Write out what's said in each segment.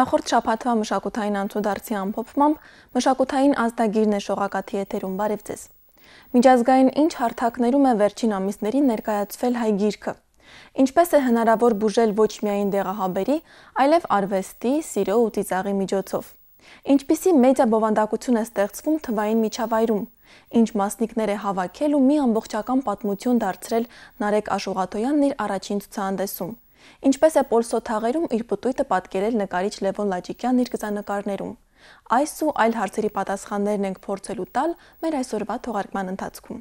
Նախորդ շաբաթվա մշակութային անցուդարձի ամփոփմամբ մշակութային ազդագիրն է շողակաթի եթերում բարև ձեզ։ Միջազգային ինչ հարթակներում է վերջին ամիսներին ներկայացվել հայ գիրքը։ Ինչպես է հնարավոր բուժել ոչ միայն դեղահաբերի, այլև արվեստի, սիրո ու ծիծաղի միջոցով։ Ինչպիսի մեդիա բովանդակություն է ստեղծվում թվային միջավայրում, ինչ մասնիկներ է հավաքել ու մի ամբողջական պատմություն դարձրել Նարեկ Աշուղաթոյանն իր առաջին ցուցահանդեսում։ Ինչպես է Պոլսոթաղերում իր պտույտը պատկերել նկարիչ Լևոն Լաճիկյանն իր գծանկարներում։ Այս ու այլ հարցերի պատասխաններն ենք փորձելու տալ մեր այսօրվա թողարկման ընթացքում։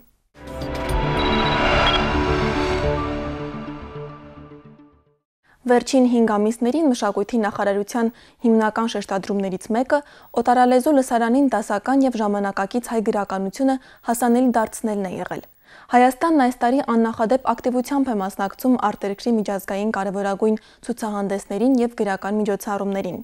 Վերջին 5 ամիսներին մշակույթի նախարարության հիմնական շեշտադրումներից մեկը օտարալեզու լսարանին դասական եւ ժամանակակից հայ գրականությունը հասանելի դարձնելն է եղել։ Հայաստանն այս տարի աննախադեպ ակտիվությամբ է մասնակցում արտերկրի միջազգային կարևորագույն ցուցահանդեսներին եւ գրական միջոցառումներին։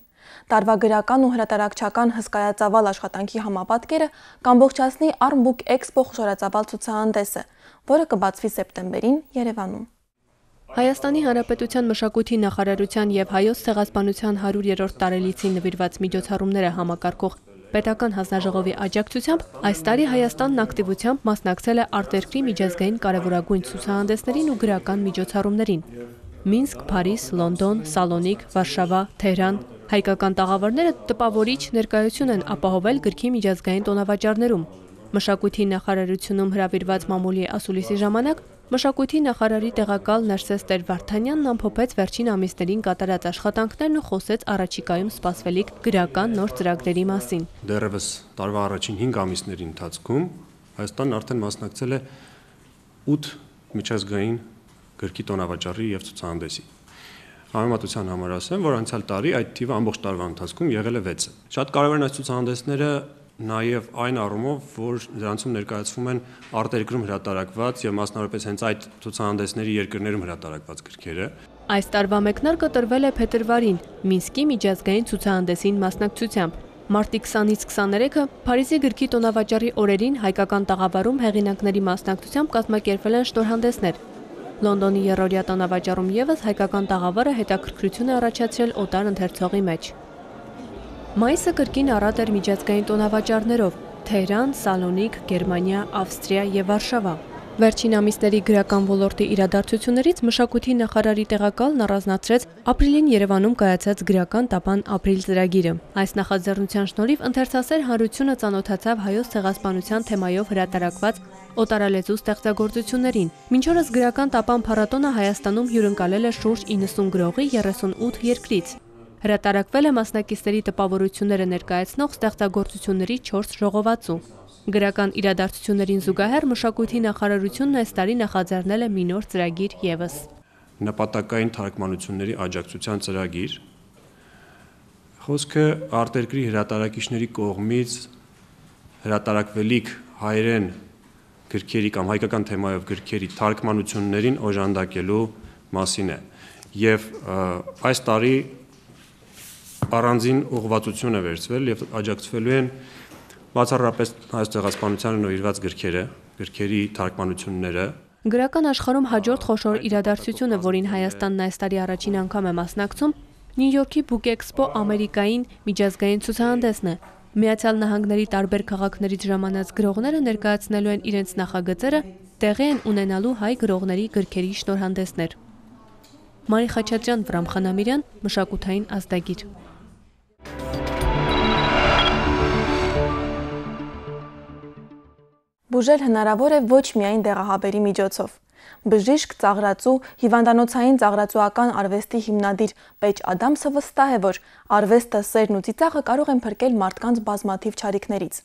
Տարվա գրական ու հրատարակչական հսկայածավալ աշխատանքի համապատկերը կամբողջացնի Armbook Expo խոշորածավալ ցուցահանդեսը, որը կբացվի սեպտեմբերին Երևանում։ Հայաստանի Հանրապետության մշակույթի նախարարության եւ հայոց ցեղասպանության 100-րդ տարելիցին նվիրված միջոցառումները համակարգող Պետական հանձնաժողովի աջակցությամբ այս տարի Հայաստանն ակտիվությամբ մասնակցել է արտերկրի միջազգային կարևորագույն ցուցահանդեսներին ու գրական միջոցառումներին։ Մինսկ, Փարիզ, Լոնդոն, Սալոնիկ, Վարշավա, Թեհրան, հայկական տաղավարները տպավորիչ ներկայություն են ապահովել գրքի միջազգային տոնավաճառներում։ Մշակույթի նախարարությունում հրավիրված մամուլի ասուլիսի ժամանակ Մշակույթի նախարարի տեղակալ Ներսես Տեր-Վարդանյանն ամփոփեց վերջին ամիսներին կատարած աշխատանքներն ու խոսեց առաջիկայում սպասվելիք գրական նոր ծրագրերի մասին։ Դեռևս տարվա առաջին 5 ամիսների ընթացքում Հայաստանն արդեն մասնակցել է 8 միջազգային գրքի տոնավաճառի եւ ցուցահանդեսի։ Համեմատության համար ասեմ, որ անցյալ տարի այդ թիվը ամբողջ տարվա ընթացքում եղել է 6-ը։ Շատ կարևոր են այս ցուցահանդեսները նաև այն առումով, որ դրանցում ներկայացվում են արտերկրում հրատարակված եւ մասնավորապես հենց այդ ցուցահանդեսների երկրներում հրատարակված գրքերը։ Այս տարվա մեկնարկը տրվել է փետրվարին Մինսկի միջազգային ցուցահանդեսին մասնակցությամբ։ Մարտի 20-ից 23-ը Փարիզի գրքի տոնավաճառի օրերին հայկական տաղավարում հեղինակների մասնակցությամբ կազմակերպվել են շնորհանդեսներ։ Լոնդոնի երրորդյա տոնավաճառում եւս հայկական տաղավարը հետաքրքրություն է առաջացրել օտար ընթերցողի մեջ։ Մայիսը կրկին առատ էր միջազգային տոնավաճառներով՝ Թեհրան, Սալոնիկ, Գերմանիա, Ավստրիա եւ Վարշավա։ Վերջին ամիսների գրական ոլորտի իրադարձություններից մշակույթի նախարարի տեղակալն առանձնացրեց ապրիլին Երևանում կայացած գրական տապան ապրիլ ծրագիրը։ Այս նախաձեռնության շնորհիվ ընթերցասեր հանրությունը ծանոթացավ հայոց ցեղասպանության թեմայով հրատարակված օտարալեզու ստեղծագործություններին։ Մինչ օրս գրական տապան փառատոնը Հայաստանում հյուրընկալել է շուրջ 90 գրողի 38 երկրից։ Հրատարակվել է մասնակիցների տպավորությունները ներկայացնող ստեղծագործությունների 4 ժողովածու։ Գրական իրադարձություններին զուգահեռ մշակույթի նախարարությունն այս տարի նախաձեռնել է մի նոր ծրագիր եւս։ Նպատակային թարգմանությունների աջակցության ծրագիր։ Խոսքը արտերկրի հրատարակիչների կողմից հրատարակվելիք հայերեն գրքերի կամ հայկական թեմայով գրքերի թարգմանություններին օժանդակելու մասին է։ Եվ այս տարի առանձին ուղղվածություն է վերցվել եւ աջակցվելու են բացառապես հայոց ցեղասպանությանը նվիրված գրքերը, գրքերի թարգմանությունները Գրական աշխարհում հաջորդ խոշոր իրադարձությունը, որին Հայաստանն այս տարի առաջին անգամ է մասնակցում, Նյու Յորքի Book Expo Ամերիկային միջազգային ցուցահանդեսն է։ Միացյալ Նահանգների տարբեր քաղաքներից ժամանած գրողները ներկայացնելու են իրենց նախագծերը, տեղի են ունենալու հայ գրողների գրքերի շնորհանդեսներ։ Մարի Խաչատրյան, Վրամ Խանամիրյան, մշակութային ազդագիր։ Բուժել հնարավոր է ոչ միայն դեղահաբերի միջոցով։ Բժիշկ ծաղրածու հիվանդանոցային ծաղրածուական արվեստի հիմնադիր Պեջ Ադամսը վստահ է, որ արվեստը, սերն ու ծիծաղը կարող են փրկել մարդկանց բազմաթիվ չարիքներից։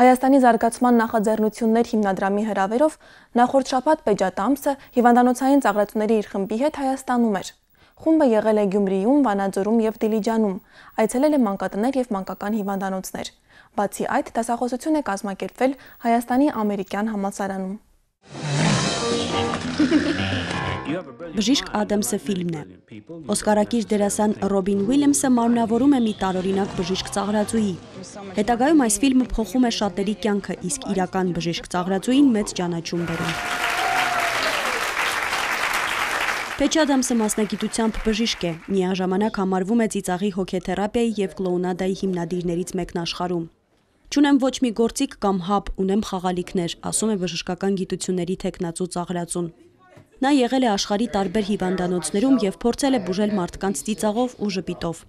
Հայաստանի զարգացման նախաձեռնություններ հիմնադրամի հրավերով նախորդ շաբաթ Պեջ Ադամսը հիվանդանոցային ծաղրածուների իր խմբի հետ Հայաստանում էր։ Խումբը եղել է Գյումրիում, Վանաձորում եւ Դիլիջանում, այցելել է մանկատներ եւ մանկական հիվանդանոցներ։ Բացի այդ, դասախոսություն է կազմակերպվել Հայաստանի ամերիկյան համալսարանում։ Բժիշկ Ադամսը ֆիլմն է։ Օսկարակիր դերասան Ռոբին Ուիլյամսը մարմնավորում է մի տարօրինակ բժիշկ ծաղրածուի։ Հետագայում այս ֆիլմը փոխում է շատերի կյանքը, իսկ իրական բժիշկ ծաղրածուին մեծ ճանաչում բերում։ Փեչ Ադամսը մասնագիտությամբ բժիշկ է, միաժամանակ համարվում է ծիծաղի հոգեթերապիայի եւ կլոունադայի հիմնադիրներից մեկն աշխարհում։ Չունեմ ոչ մի գործիք կամ հապ, ունեմ խաղալիքներ, ասում է բժշկական գիտությունների տեխնացու ծաղրածուն։ Նա եղել է աշխարի տարբեր հիվանդանոցներում եւ փորձել է բուժել մարդկանց ծիծաղով ու ժպիտով։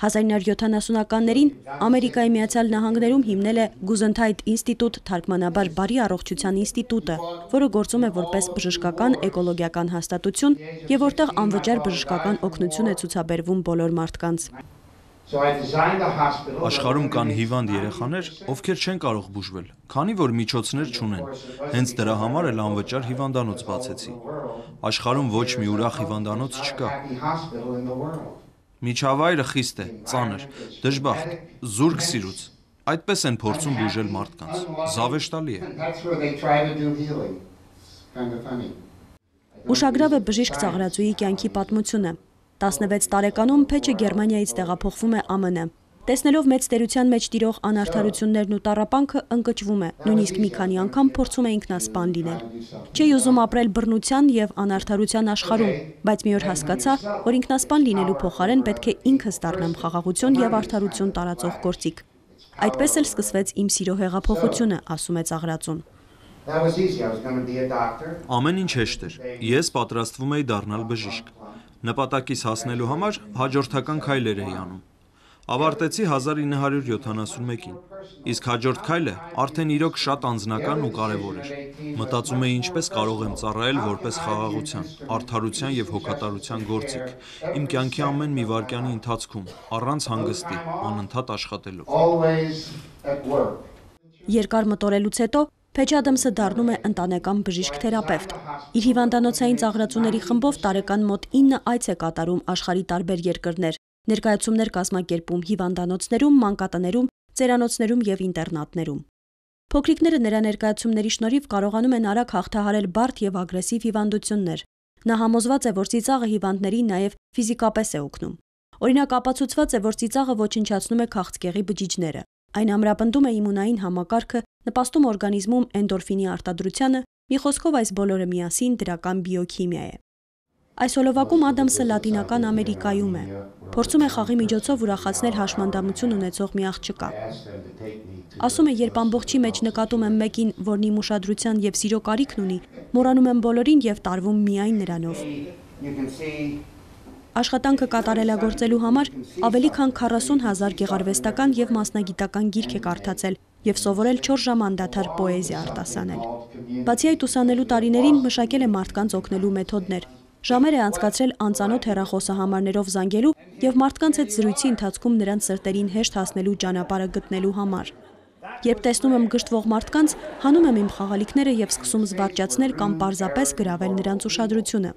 1970-ականներին Ամերիկայի Միացյալ Նահանգներում հիմնել է Գուզենթայթ ինստիտուտ, թարգմանաբար Բարի առողջության ինստիտուտը, որը գործում է որպես բժշկական էկոլոգիական հաստատություն եւ որտեղ անվճար բժշկական օգնություն է ցուցաբերվում բոլոր մարդկանց։ Աշխարհում կան հիվանդ երեխաներ, ովքեր չեն կարող բուժվել, քանի որ միջոցներ չունեն։ Հենց դրա համար էլ անվճար հիվանդանոց բացեցի։ Աշխարհում ոչ մի ուրախ հիվանդանոց չկա։ Միջավայրը խիստ է, ծանր, դժբախտ, զուրկ սիրուց։ Այդպես են փորձում բուժել մարդկանց։ Զավեշտալի է։ Ուշագրավ է բժիշկ Ծաղրածուի կյանքի պատմությունը։ 16 տարեկանում Փեչը Գերմանիայից տեղափոխվում է ԱՄՆ։ Տեսնելով մեծ տերության մեջ տիրող անարթարություններն ու տարապանքը ընկճվում է, նույնիսկ մի քանի անգամ փորձում է ինքնասպան լինել։ Չի ուզում ապրել բռնության եւ անարթարության աշխարհում, բայց մի օր հասկացա, որ ինքնասպան լինելու փոխարեն պետք է ինքս դառնամ խաղաղություն եւ արդարություն տարածող գործիք։ Այդպես էլ սկսվեց իմ սիրո հեղափոխությունը, ասում է Ծաղրածուն։ Ամեն ինչ հեշտ էր։ Ես պատրաստվում էի դառնալ բժիշկ։ Նպատակիս հասնելու համար հաջորդական քայլեր էի անում։ Ավարտեցի 1971-ին, իսկ հաջորդ քայլը արդեն իրոք շատ անձնական ու կարևոր էր։ Մտածում էի ինչպես կարող եմ ծառայել որպես խաղաղության, արդարության եւ հոգատարության գործիք, իմ կյանքի ամեն մի վայրկյանի ընթացքում, առանց հանգստի, անընդհատ աշխատելով։ Երկար մտորելուց հետո Փեչ Ադամսը դառնում է ընտանեկան բժիշկ-թերապևտ։ Իր հիվանդանոցային ծաղրացուների խմբով տարեկան մոտ 9 այց է կատարում աշխարի տարբեր երկրներ, Ներկայացումներ կազմակերպում հիվանդանոցներում, մանկատներում, ծերանոցներում եւ ինտերնատներում։ Փոքրիկները նրա ներկայացումների շնորհիվ կարողանում են արագ հաղթահարել բարդ եւ ագրեսիվ հիվանդություններ։ Նա համոզված է, որ ծիծաղը հիվանդներին նաեւ ֆիզիկապես է օգնում։ Օրինակ ապացուցված է, որ ծիծաղը ոչնչացնում է քաղցկեղի բջիջները։ Այն ամրապնդում է իմունային համակարգը, նպաստում օրգանիզմում էնդորֆինի արտադրությանը, մի խոսքով այս բոլորը միասին դրական բիոքիմիա է։ Այս հոլովակում Ադամսը Լատինական Ամերիկայում է։ Փորձում է խաղի միջոցով ուրախացնել հաշմանդամություն ունեցող մի աղջկա։ Ասում է, երբ ամբողջի մեջ նկատում եմ մեկին, որն իմ ուշադրության եւ սիրո կարիքն ունի, մոռանում եմ բոլորին եւ տարվում միայն նրանով։ Աշխատանքը կատարելագործելու համար ավելի քան 40 հազար գեղարվեստական եւ մասնագիտական գիրք է կարդացել եւ սովորել 4 ժամ անդադար պոեզիա արտասանել։ Բացի այդ ուսանելու տարիներին մշակել է մարդկանց օգնելու մեթոդներ, Ժամեր է անցկացրել անծանոթ հեռախոսահամարներով զանգելու եւ մարդկանց հետ զրույցի ընթացքում նրանց սրտերին հեշտ հասնելու ճանապարհը գտնելու համար։ Երբ տեսնում եմ գժտվող մարդկանց, հանում եմ իմ խաղալիքները եւ սկսում զվարճացնել կամ պարզապես գրավել նրանց ուշադրությունը։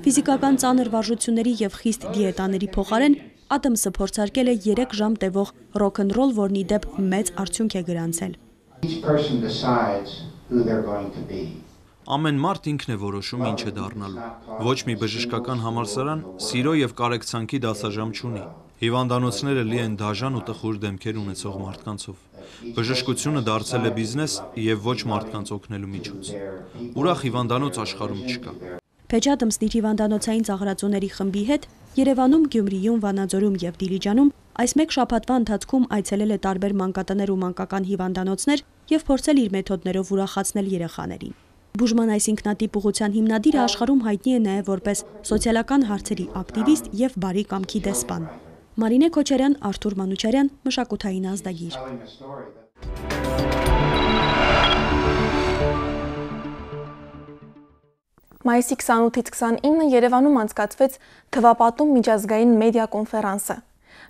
Ֆիզիկական ծանր վարժությունների եւ խիստ դիետաների փոխարեն Ադամսը փորձարկել է 3 ժամ տևող ռոք-ն-ռոլ, որն ի դեպ մեծ արդյունք է գրանցել։ Each person decides who they're going to be. Ամեն մարդ ինքն է որոշում ինչ է դառնալու։ Ոչ մի բժշկական համալսարան սիրո եւ կարեկցանքի դասաժամ չունի։ Հիվանդանոցները լի են դաժան ու տխուր դեմքեր ունեցող մարդկանցով։ Բժշկությունը դարձել է բիզնես եւ ոչ մարդկանց օգնելու միջոց։ Ուրախ հիվանդանոց աշխարհում չկա։ Փեչատը մսնիր հիվանդանոցային ծաղրացուների խմբի հետ Երևանում, Գյումրիում, Վանաձորում եւ Դիլիջանում այս մեկ շաբաթվա ընթացքում այցելել է տարբեր մանկատներ ու մանկական հիվանդանոցներ եւ փորձել իր մեթոդներով ուրախացնել երեխաներին։ Բուժման այս ինքնատիպ ուղղության հիմնադիրը աշխարհում հայտնի է նաև որպես սոցիալական հարցերի ակտիվիստ եւ բարի կամքի դեսպան։ Մարինե Քոչարյան, Արթուր Մանուչարյան, մշակութային ազդագիր։ Մայիսի 28-ից 29-ը Երևանում անցկացվեց թվապատում միջազգային մեդիա կոնֆերանսը։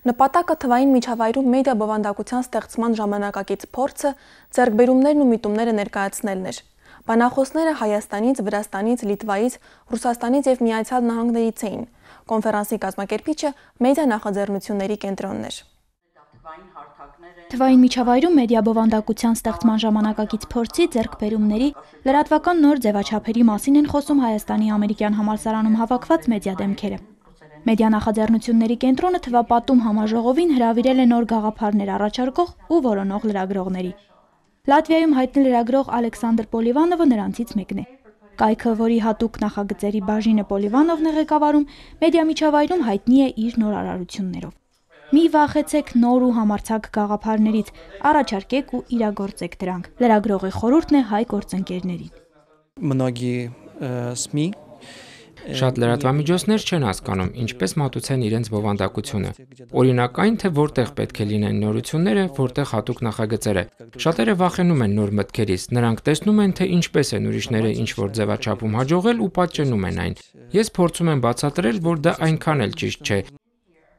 Նպատակը թվային միջավայրում մեդիա բովանդակության ստեղծման ժամանակակից փորձը, ձեռքբերումներն ու միտումները ներկայացնելն էր։ Բանախոսները Հայաստանից, Վրաստանից, Լիտվայից, Ռուսաստանից եւ Միացյալ Նահանգներից էին։ Կոնֆերանսի կազմակերպիչը մեդիա նախաձեռնությունների կենտրոնն էր։ Թվային միջավայրում մեդիա բովանդակության ստեղծման ժամանակակից փորձի ձեռքբերումների լրատվական նոր ձևաչափերի մասին են խոսում Հայաստանի ամերիկյան համալսարանում հավաքված մեդիա դեմքերը։ Մեդիա նախաձեռնությունների կենտրոնը թվապատում համաժողովին հրավիրել է նոր գաղափարներ առաջարկող ու որոնող լրագրողների։ Լատվիայում հայտնի լրագրող Ալեքսանդր Պոլիվանովը նրանցից մեկն է։ Կայքը, որի հատուկ նախագծերի բաժինը Պոլիվանովն է ղեկավարում, մեդիա միջավայրում հայտնի է իր նորարարություններով։ Մի վախեցեք նոր ու համարցակ գաղափարներից, առաջարկեք ու իրագործեք դրանք։ Լրագրողի խորհուրդն է հայ գործընկերներին։ Многие СМИ Շատ լրատվամիջոցներ չեն հասկանում, ինչպես մատուցեն իրենց բովանդակությունը։ Օրինակ այն, թե որտեղ պետք է լինեն նորությունները, որտեղ հատուկ նախագծերը։ Շատերը վախենում են նոր մտքերից։ Նրանք տեսնում են, թե ինչպես են ուրիշները ինչ որ ձևաչափում հաջողել ու պատճենում են այն։ Ես փորձում եմ բացատրել, որ դա այնքան էլ ճիշտ չէ։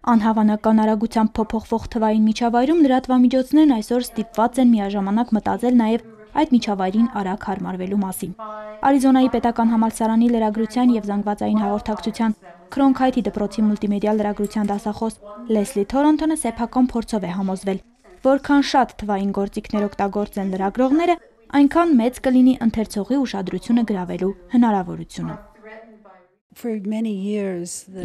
Անհավանական արագությամբ փոփոխվող թվային միջավայրում լրատվամիջոցներն այսօր ստիպված են միաժամանակ մտածել նաև այդ միջավայրին արագ հարմարվելու մասին։ Արիզոնայի պետական համալսարանի լրագրության եւ զանգվածային հաղորդակցության Քրոնքայթի դպրոցի մուլտիմեդիա լրագրության դասախոս Լեսլի Թորոնտոնը սեփական փորձով է համոզվել, որքան շատ թվային գործիքներ օգտագործեն լրագրողները, այնքան մեծ կլինի ընթերցողի ուշադրությունը գրավելու հնարավորությունը։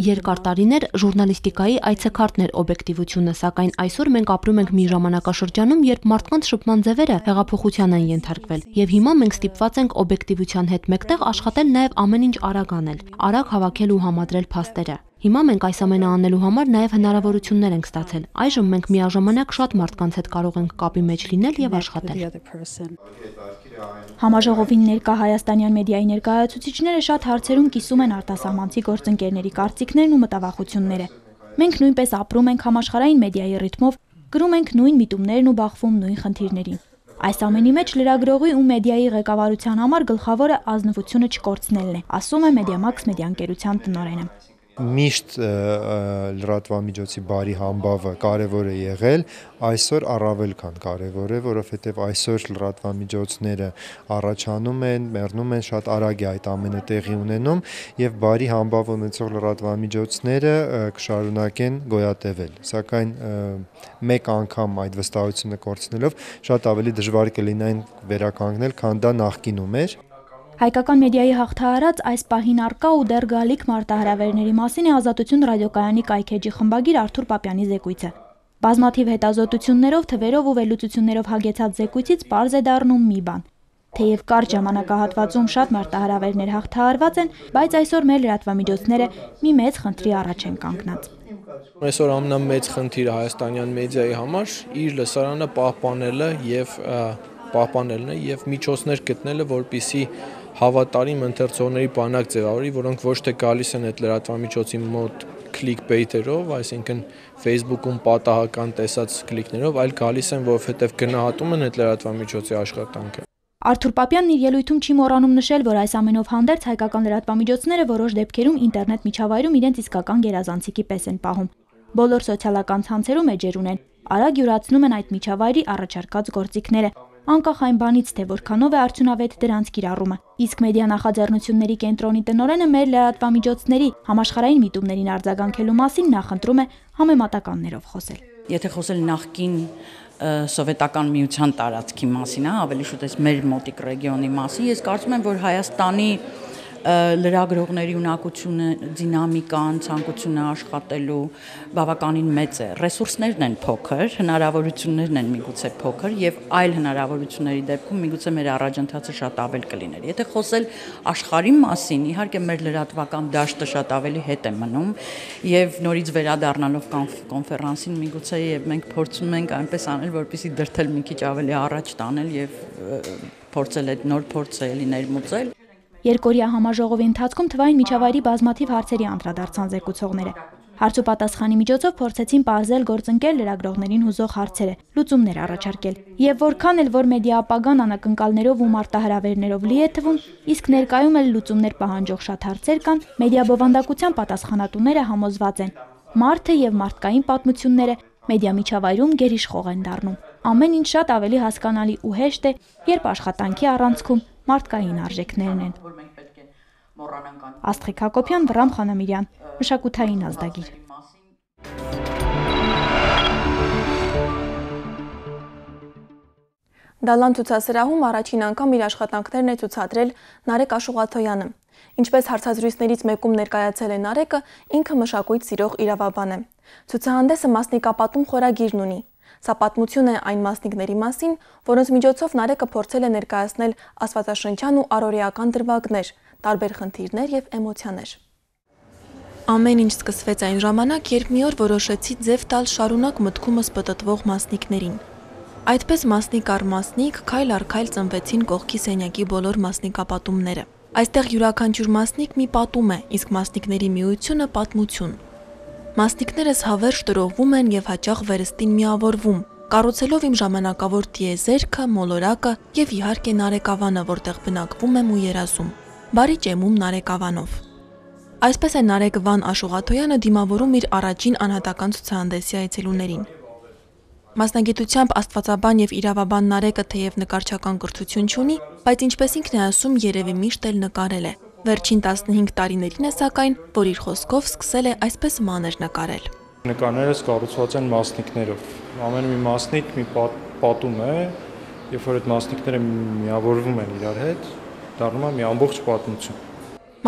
Երկար տարիներ ժուրնալիստիկայի այցեքարտն էր օբյեկտիվությունը, սակայն այսօր մենք ապրում ենք մի ժամանակաշրջանում, երբ մարդկանց շփման ձևերը հեղափոխության են ենթարկվել, եւ հիմա մենք ստիպված ենք օբյեկտիվության հետ մեկտեղ աշխատել նաեւ ամեն ինչ արագ անել, արագ հավաքել ու համադրել փաստերը։ Հիմա մենք այս ամենը անելու համար նաև հնարավորություններ ենք ստացել։ Այժմ մենք միաժամանակ շատ մարդկանց հետ կարող ենք կապի մեջ լինել եւ աշխատել։ Համաժողովին ներկա հայաստանյան մեդիայի ներկայացուցիչները շատ հարցերում կիսում են արտասահմանցի գործընկերների կարծիքներն ու մտավախությունները։ Մենք նույնպես ապրում ենք համաշխարհային մեդիայի ռիթմով, գրում ենք նույն միտումներն ու բախվում նույն խնդիրներին։ Այս ամենի մեջ լրագրողի ու մեդիայի ղեկավարության համար գլխավորը ազնվությունը չկորցնելն է, ասում է Մեդիամաքս մեդիանկերության տնօրենը միշտ լրատվամիջոցի բարի համբավը կարևոր է եղել, այսօր առավել քան կարևոր է, որովհետև այսօր լրատվամիջոցները առաջանում են, մեռնում են, շատ արագ է այդ ամենը տեղի ունենում եւ բարի համբավ ունեցող լրատվամիջոցները կշարունակեն գոյատևել։ Սակայն մեկ անգամ այդ վստահությունը կորցնելով շատ ավելի դժվար կլինի այն վերականգնել, քան դա նախկինում էր Հայկական մեդիայի հաղթահարած այս պահին արկա ու դեռ գալիք մարտահրավերների մասին է Ազատություն ռադիոկայանի կայքեջի խմբագիր Արթուր Պապյանի զեկույցը։ Բազմաթիվ հետազոտություններով, թվերով ու վերլուծություններով հագեցած զեկույցից པարզ է դառնում մի բան. Թեև կարճ ժամանակահատվածում շատ մարտահրավերներ հաղթահարված են, բայց այսօր մեր լրատվամիջոցները մի մեծ խնդրի առաջ են կանգնած։ Այսօր ամենամեծ խնդիրը հայաստանյան մեդիայի համար իր լսարանը պահպանելը եւ պահպանելն է եւ միջոցներ գտնելը, որպիսի հավատարիմ ընթերցողների բանակ ձևավորի, որոնք ոչ թե գալիս են այդ լրատվամիջոցի մոտ clickbait-երով, այսինքն Facebook-ում պատահական տեսած կլիկներով, այլ գալիս են, որովհետև գնահատում են այդ լրատվամիջոցի աշխատանքը։ Արթուր Պապյանն իր ելույթում չի մոռանում նշել, որ այս ամենով հանդերձ հայկական լրատվամիջոցները որոշ դեպքերում ինտերնետ միջավայրում իրենց իսկական գերազանցիկի պես են պահում։ Բոլոր սոցիալական ցանցերում էջեր ունեն, արագ յուրացնում են այդ միջավայրի առաջարկած գործիքները, անկախ այն բանից, թե որքանով է արդյունավետ դրանց կիրառումը։ Իսկ մեդիա նախաձեռնությունների կենտրոնի տնօրենը մեր լրատվամիջոցների համաշխարհային միտումներին արձագանքելու մասին նախընտրում է համեմատականներով խոսել։ Եթե խոսել նախքին սովետական միության տարածքի մասին, հա, ավելի շուտ էս մեր մոտիկ ռեգիոնի մասին, ես կարծում եմ, որ Հայաստանի լրագրողների ունակությունը, դինամիկան, ցանկությունը աշխատելու բավականին մեծ է։ Ռեսուրսներն են փոքր, հնարավորություններն են միգուցե փոքր եւ այլ հնարավորությունների դեպքում միգուցե մեր առաջընթացը շատ ավել կլիներ։ Եթե խոսել աշխարհի մասին, իհարկե մեր լրատվական դաշտը շատ ավելի հետ է մնում եւ նորից վերադառնալով կոնֆերանսին միգուցե եւ մենք փորձում ենք այնպես անել, որպեսզի դրթել մի քիչ ավելի առաջ տանել եւ փորձել այդ նոր փորձը էլի ներմուծել Երկորյա համաժողովի ընթացքում թվային միջավայրի բազմաթիվ հարցերի անդրադարձան զեկուցողները։ Հարց ու պատասխանի միջոցով փորձեցին ողջել գործընկեր լրագրողներին հուզող հարցերը, լուծումներ առաջարկել։ Եվ որքան էլ որ մեդիա ապագան անակնկալներով ու մարտահրավերներով լի է թվում, իսկ ներկայում էլ լուծումներ պահանջող շատ հարցեր կան, մեդիա բովանդակության պատասխանատուները համոզված են։ Մարդը եւ մարդկային պատմությունները մեդիա միջավայրում գերիշխող են դառնում։ Ամեն ինչ շատ ավելի հասկանալի ու հեշտ է, երբ աշխատանքի առանցքում մարդկային արժեքներն են։ Աստղիկ Հակոբյան, Վռամ Խանամիրյան, մշակութային ազդագիր։ Դալան ցուցասրահում առաջին անգամ իր աշխատանքներն է ցուցադրել Նարեկ Աշուղաթոյանը։ Ինչպես հարցազրույցներից մեկում ներկայացել է Նարեկը, ինքը մշակույթ սիրող իրավաբան է։ Ցուցահանդեսը մասնիկապատում խորագիրն ունի։ Սա պատմություն է այն մասնիկների մասին, որոնց միջոցով Նարեկը փորձել է ներկայացնել աստվածաշնչյան ու առօրեական դրվագներ, տարբեր խնդիրներ եւ էմոցիաներ։ Ամեն ինչ սկսվեց այն ժամանակ, երբ մի օր որոշեցի ձև տալ շարունակ մտքումս պտտվող մասնիկներին։ Այդպես մասնիկ առ մասնիկ, քայլ առ քայլ ծնվեցին կողքի սենյակի բոլոր մասնիկապատումները։ Այստեղ յուրաքանչյուր մասնիկ մի պատում է, իսկ մասնիկների միությունը պատմություն։ Մասնիկներս հավերժ տրոհվում են եւ հաճախ վերստին միավորվում, կառուցելով իմ ժամանակավոր տիեզերքը, մոլորակը եւ իհարկե Նարեկավանը, որտեղ բնակվում եմ ու երազում։ Բարի ճեմում Նարեկավանով։ Այսպես է Նարեկ Վան Աշուղաթոյանը դիմավորում իր առաջին անհատական ցուցահանդեսի այցելուներին։ Մասնագիտությամբ աստվածաբան եւ իրավաբան Նարեկը թեև նկարչական կրթություն չունի, բայց ինչպես ինքն է ասում, երևի միշտ էլ նկարել է։ Վերջին 15 տարիներին է սակայն, որ իր խոսքով սկսել է այսպես մանր նկարել։ Նկարներս կառուցված են մասնիկներով։ Ամեն մի մասնիկ մի պատում է, երբ որ այդ մասնիկները միավորվում են իրար հետ, դառնում է մի ամբողջ պատմություն։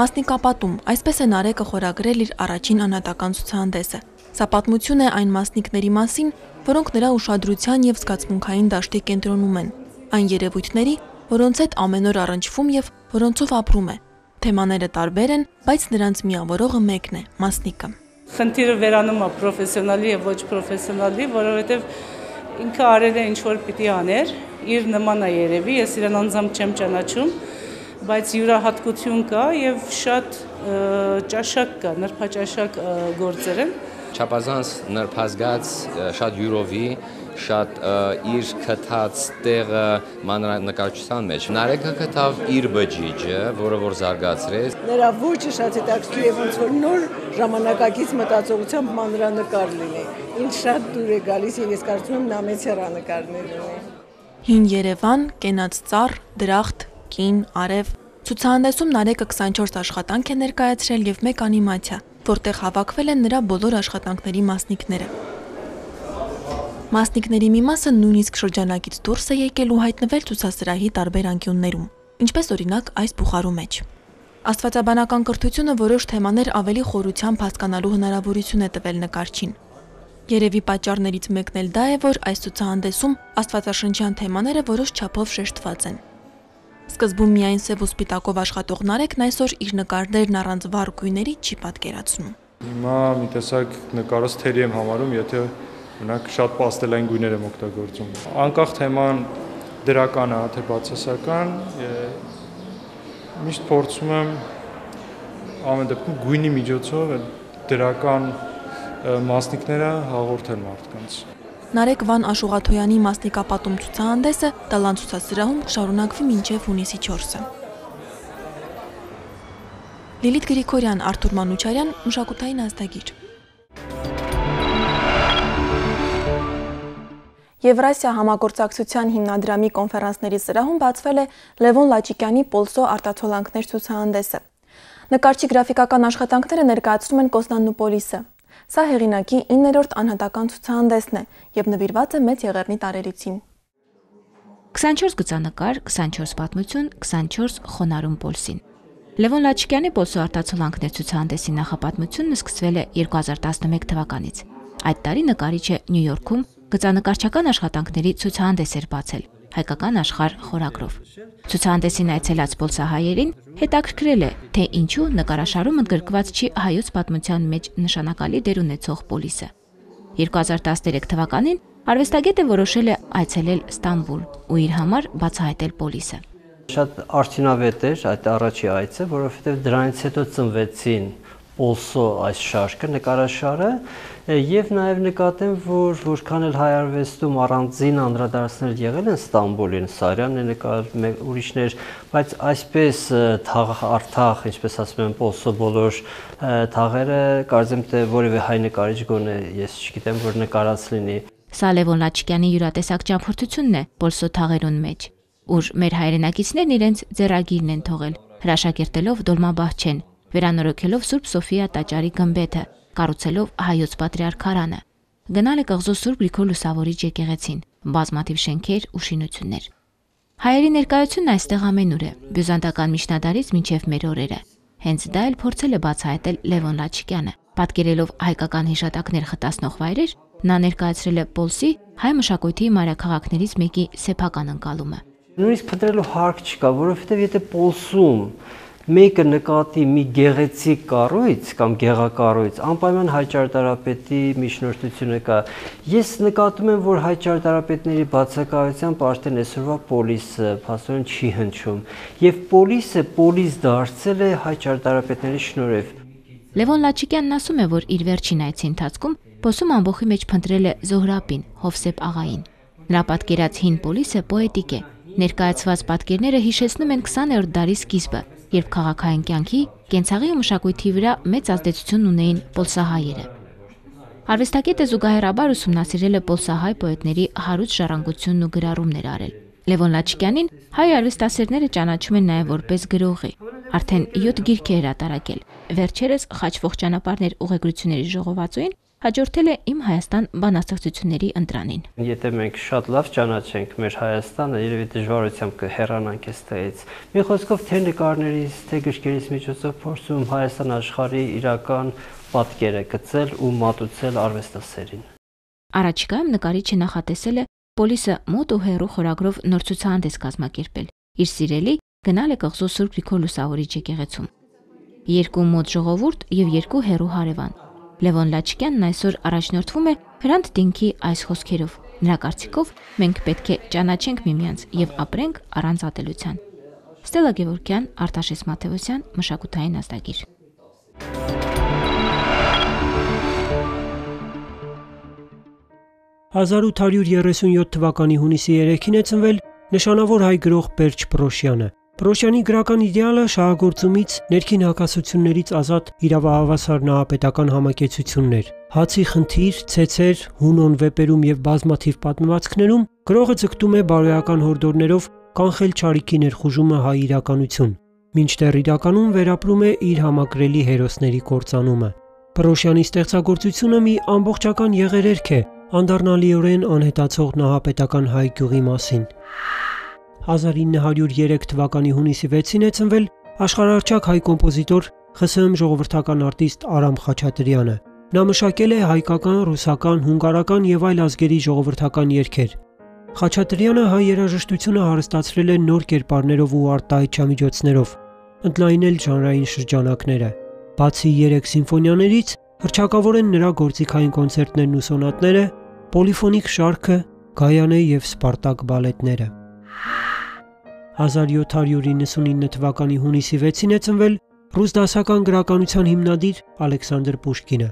Մասնիկապատում, այսպես է Նարեկը խորագրել իր առաջին անհատական ցուցահանդեսը։ Սա պատմություն է այն մասնիկների մասին, որոնք նրա ուշադրության եւ զգացմունքային դաշտի կենտրոնում են։ Այն երևույթների, որոնց հետ ամեն օր առնչվում եւ որոնցով ապրում է։ Թեմաները տարբեր են, բայց նրանց միավորողը մեկն է՝ մասնիկը։ Խնդիրը վերանում է պրոֆեսիոնալի եւ ոչ պրոֆեսիոնալի, որովհետեւ ինքը արել է ինչ որ պիտի աներ, իր նման է երևի, ես իրեն անձամբ չեմ ճանաչում, բայց յուրահատկություն կա եւ շատ ճաշակ կա, նրբաճաշակ գործեր են չափազանց նրբազգաց, շատ յուրովի, շատ իր քթած տեղը մանրանկարչության մեջ։ Նարեկը քթավ իր բջիջը, որը որ զարգացրեց։ Նրա ոճը շատ հետաքրքիր է, ոնց որ նոր ժամանակակից մտածողությամբ մանրանկար լինի։ Ինչ շատ դուր է գալիս եւ ես կարծում եմ նա մեծ հեռանկարներ ունի։ Հին Երևան, կենաց ծառ, դրախտ, կին, արև Ցուցահանդեսում Նարեկը 24 աշխատանք է ներկայացրել եւ 1 անիմացիա, որտեղ հավաքվել են նրա բոլոր աշխատանքների մասնիկները։ Մասնիկների մի մասը նույնիսկ շրջանակից դուրս է եկել ու հայտնվել ցուցասրահի տարբեր անկյուններում, ինչպես օրինակ այս բուխարու մեջ։ Աստվածաբանական կրթությունը որոշ թեմաներ ավելի խորությամբ հասկանալու հնարավորություն է տվել նկարչին։ Երևի պատճառներից մեկն էլ դա է, որ այս ցուցահանդեսում աստվածաշնչյան թեմաները որոշ չափով շեշտված են։ Սկզբում միայն սև ու սպիտակով աշխատող Նարեկն այսօր իր նկարներն առանց վառ գույների չի պատկերացնում։ Հիմա մի տեսակ նկարս թերի եմ համարում, եթե օրինակ շատ պաստելային գույներ եմ օգտագործում։ Անկախ թեման դրական է, թե բացասական, միշտ փորձում եմ ամեն դեպքում գույնի միջոցով դրական մասնիկները հաղորդել մարդկանց։ Նարեկ Վան Աշուղաթոյանի մասնիկապատում ցուցահանդեսը Տալան ցուցասրահում շարունակվի մինչև հունիսի 4-ը։ Լիլիթ Գրիգորյան, Արթուր Մանուչարյան, մշակութային ազդագիր։ Եվրասիա համագործակցության հիմնադրամի կոնֆերանսների սրահում բացվել է Լևոն Լաչիկյանի Պոլսո արտացոլանքներ ցուցահանդեսը։ Նկարչի գրաֆիկական աշխատանքները ներկայացնում են Կոստանդնուպոլիսը, Սա հեղինակի 9-րդ անհատական ցուցահանդեսն է եւ նվիրված է մեծ եղեռնի տարերիցին։ 24 գծանկար, 24 պատմություն, 24 խոնարհում Պոլսին։ Լևոն Լաչկյանի Պոլսո արտացոլանքներ ցուցահանդեսի նախապատմությունն սկսվել է 2011 թվականից։ Այդ տարի նկարիչը Նյու Յորքում գծանկարչական աշխատանքների ցուցահանդես էր բացել հայկական աշխարհ խորագրով։ Ցուցահանդեսին այցելած Պոլսահայերին հետաքրքրել է, թե ինչու նկարաշարում ընդգրկված չի հայոց պատմության մեջ նշանակալի դեր ունեցող Պոլիսը։ 2013 թվականին արվեստագետը որոշել է այցելել Ստամբուլ ու իր համար բացահայտել Պոլիսը։ Շատ արդյունավետ էր այդ առաջի այցը, որովհետև դրանից հետո ծնվեցին Պոլսո այս շարքը նկարաշարը եւ նաեւ նկատեմ որ որքան էլ հայ արվեստում առանձին անդրադարձներ եղել են Ստամբուլին, Սարյանն է նկարել, ուրիշներ, բայց այսպես թաղ արթախ, ինչպես ասում են Պոլսո բոլոր թաղերը կարծեմ թե որևէ հայ նկարիչ գոնե ես չգիտեմ որ նկարած լինի։ Սա Լևոն Լաչկյանի յուրատեսակ ճամփորդությունն է Պոլսո թաղերուն մեջ, ուր մեր հայրենակիցներն իրենց ձեռագիրն են թողել, հրաշագերտելով Դոլմաբահչեն, վերանորոգելով Սուրբ Սոֆիա տաճարի գմբեթը, կառուցելով հայոց պատրիարքարանը։ Գնալ է կղզու Սուրբ Գրիգոր Լուսավորիչ եկեղեցին, բազմաթիվ շենքեր ու շինություններ։ Հայերի ներկայությունն այստեղ ամենուր է, բյուզանդական միջնադարից մինչև մեր օրերը։ Հենց դա էլ փորձել է բացահայտել Լևոն Լաչիկյանը։ Պատկերելով հայկական հիշատակներ խտասնող վայրեր, նա ներկայացրել է Պոլսի հայ մշակույթի մայրաքաղաքներից մեկի սեփական ընկալումը։ Նույնիսկ փնտրելու հարկ չկա, որովհետև եթե Պոլսում մեկը նկատի մի գեղեցիկ կառույց կամ գեղակառույց, անպայման հայճարդարապետի միջնորդությունը կա։ Ես նկատում եմ, որ հայճարդարապետների բացակայությամբ արդեն այսօրվա պոլիսը փաստորեն չի հնչում, եւ պոլիսը պոլիս դարձել է հայճարդարապետների շնորհիվ։ Լևոն Լաչիկյանն ասում է, որ իր վերջին այցի ընթացքում Պոսում ամբողջի մեջ փնտրել է Զոհրաբին, Հովսեփ աղային։ Նրա պատկերած հին պոլիսը պոետիկ է։ Ներկայացված պատկերները հիշեցնում են 20-րդ դարի սկիզբը, երբ քաղաքային կյանքի, կենցաղի ու մշակույթի վրա մեծ ազդեցություն ունեին պոլսահայերը։ Արվեստագետը զուգահեռաբար ուսումնասիրել է պոլսահայ պոետների հարուստ ժառանգությունն ու գրառումներ արել։ Լևոն Լաչկյանին հայ արվեստասերները ճանաչում են նաև որպես գրողի։ Արդեն 7 գիրք է հրատարակել։ Վերջերս խաչվող ճանապարհներ ուղեգրությունների ժողովածուին հաջորդել է Իմ Հայաստան բանաստեղծությունների ընտրանին։ Եթե մենք շատ լավ ճանաչենք մեր Հայաստանը, երևի դժվարությամբ կհեռանանք այստեղից։ Մի խոսքով թե նկարներից, թե գրքերից միջոցով փորձում Հայաստան աշխարհի իրական պատկերը գծել ու մատուցել արվեստասերին։ Առաջիկայում նկարիչը նախատեսել է Պոլիսը մոտ ու հերու խորագրով նոր ցուցահանդես կազմակերպել։ Իր սիրելի գնալ է կղզու Սուրբ Գրիգոր Լուսավորիչ եկեղեցում։ Երկու մոտ ժողովուրդ եւ երկու հերու հարևան Լևոն Լաչկյանն այսօր առաջնորդվում է Հրանտ Դինքի այս խոսքերով։ Նրա կարծիքով մենք պետք է ճանաչենք միմյանց եւ ապրենք առանց ատելության։ Ստելա Գևորգյան, Արտաշես Մաթեոսյան, մշակութային ազդագիր։ «1837 թվականի հունիսի 3-ին է ծնվել նշանավոր հայ գրող Պերճ Պրոշյանը։ Պրոշյանի գրական իդեալը շահագործումից, ներքին հակասություններից ազատ իրավահավասար նահապետական համակեցությունն էր։ Հացի խնդիր, ցեցեր, հունոն վեպերում եւ բազմաթիվ պատմվածքներում գրողը ձգտում է բարոյական հորդորներով կանխել ճարիքի ներխուժումը հայ իրականություն, մինչդեռ իրականում վերապրում է իր համակրելի հերոսների կործանումը։ Պրոշյանի ստեղծագործությունը մի ամբողջական եղերերք է, անդառնալիորեն անհետացող նահապետական հայ գյուղի մասին։ 1903 թվականի հունիսի 6-ին է ծնվել աշխարհարչակ հայ կոմպոզիտոր ԽՍՀՄ ժողովրդական արտիստ Արամ Խաչատրյանը։ Նա մշակել է հայկական, ռուսական, հունգարական եւ այլ ազգերի ժողովրդական երգեր։ Խաչատրյանը հայ երաժշտությունը հարստացրել է նոր կերպարներով ու արտահայտչամիջոցներով, ընդլայնել ժանրային շրջանակները։ Բացի 3 սիմֆոնիաներից, հրճակավոր են նրա գործիքային կոնցերտներն ու սոնատները, պոլիֆոնիկ շարքը, Գայանե եւ Սպարտակ բալետները։ 1799 թվականի հունիսի 6-ին է ծնվել ռուս դասական գրականության հիմնադիր Ալեքսանդր Պուշկինը։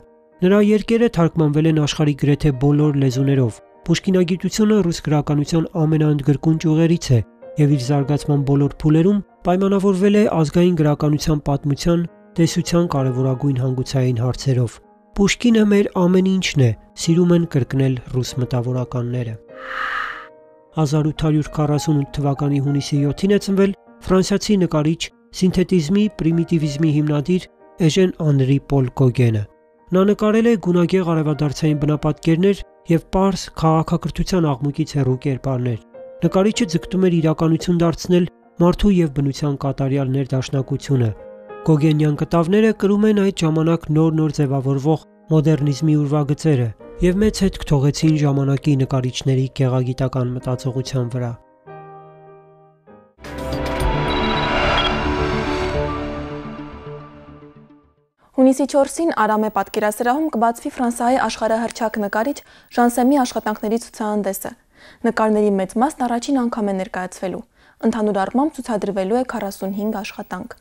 Նրա երկերը թարգմանվել են աշխարհի գրեթե բոլոր լեզուներով։ Պուշկինագիտությունը ռուս գրականության ամենաընդգրկուն ճյուղերից է եւ իր զարգացման բոլոր փուլերում պայմանավորվել է ազգային գրականության պատմության, տեսության կարևորագույն հանգուցային հարցերով։ Պուշկինը մեր ամեն ինչն է, սիրում են կրկնել ռուս մտավորականները։ 1848 թվականի հունիսի 7-ին է ծնվել ֆրանսիացի նկարիչ, սինթետիզմի, պրիմիտիվիզմի հիմնադիր Էժեն Անրի Պոլ Գոգենը։ Նա նկարել է գունագեղ արևադարձային բնապատկերներ եւ པարս քաղաքակրթության աղմուկից հեռու կերպարներ։ Նկարիչը ձգտում էր իրականություն դարձնել մարդու եւ բնության կատարյալ ներդաշնակությունը։ Գոգենյան կտավները կրում են այդ ժամանակ նոր-նոր ձևավորվող մոդեռնիզմի ուրվագծերը, եւ մեծ հետք թողեցին ժամանակի նկարիչների գեղագիտական մտածողության վրա։ Հունիսի 4-ին Արամե պատկերասրահում կբացվի Ֆրանսիայի աշխարհահռչակ նկարիչ Ժանսեմի աշխատանքների ցուցահանդեսը։ Նկարների մեծ մասն առաջին անգամ է ներկայացվելու։ Ընդհանուր առմամբ ցուցադրվելու է 45 աշխատանք։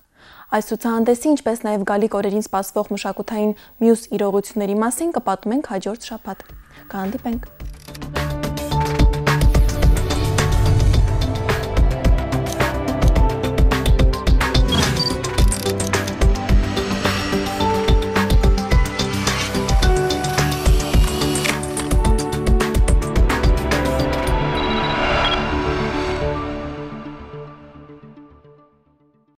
Այս ցուցահանդեսի, ինչպես նաև գալիք օրերին սպասվող մշակութային մյուս իրողությունների մասին կպատմենք հաջորդ շաբաթ։ Կհանդիպենք։